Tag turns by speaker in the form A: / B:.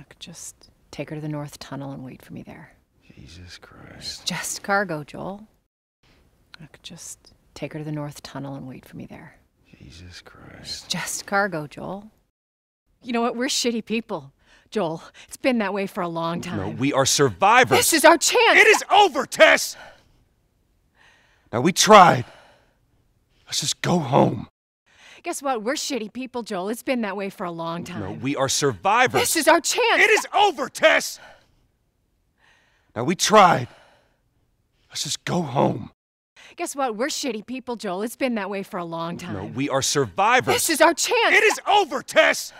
A: I could just take her to the North Tunnel and wait for me there.
B: Jesus Christ.
A: It's Just cargo, Joel. I could just take her to the North Tunnel and wait for me there.
B: Jesus Christ.
A: It's Just cargo, Joel. You know what? We're shitty people, Joel. It's been that way for a long time.
B: No, we are survivors.
A: This is our chance.
B: It is over, Tess! Now, we tried. Let's just go home.
A: Guess what? We're shitty people, Joel. It's been that way for a long time.
B: No, we are survivors.
A: This is our chance.
B: It is over, Tess! Now, we tried. Let's just go home.
A: Guess what? We're shitty people, Joel. It's been that way for a long time.
B: No, we are survivors.
A: This is our chance.
B: It is over, Tess!